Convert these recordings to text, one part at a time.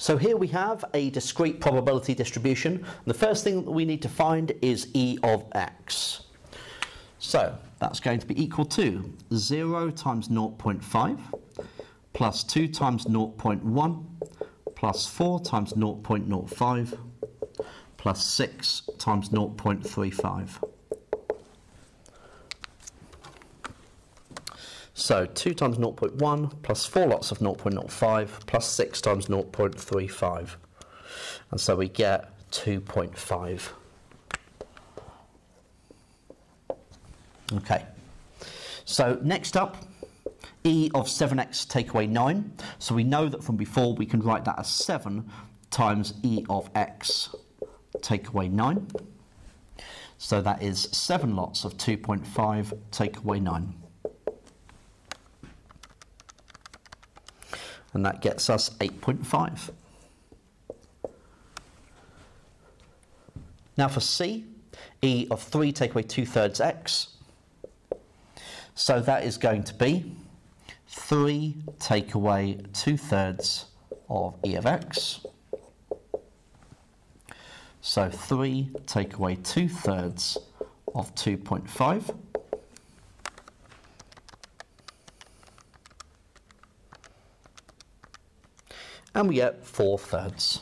So here we have a discrete probability distribution. The first thing that we need to find is E of x. So that's going to be equal to 0 times 0.5 plus 2 times 0.1 plus 4 times 0.05 plus 6 times 0.35. So 2 times 0.1 plus 4 lots of 0.05 plus 6 times 0.35. And so we get 2.5. Okay. So next up, e of 7x take away 9. So we know that from before we can write that as 7 times e of x take away 9. So that is 7 lots of 2.5 take away 9. And that gets us 8.5. Now for C, E of 3 take away 2 thirds x. So that is going to be 3 take away 2 thirds of E of x. So 3 take away 2 thirds of 2.5. And we get 4 thirds.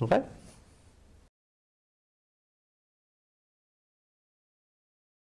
Okay?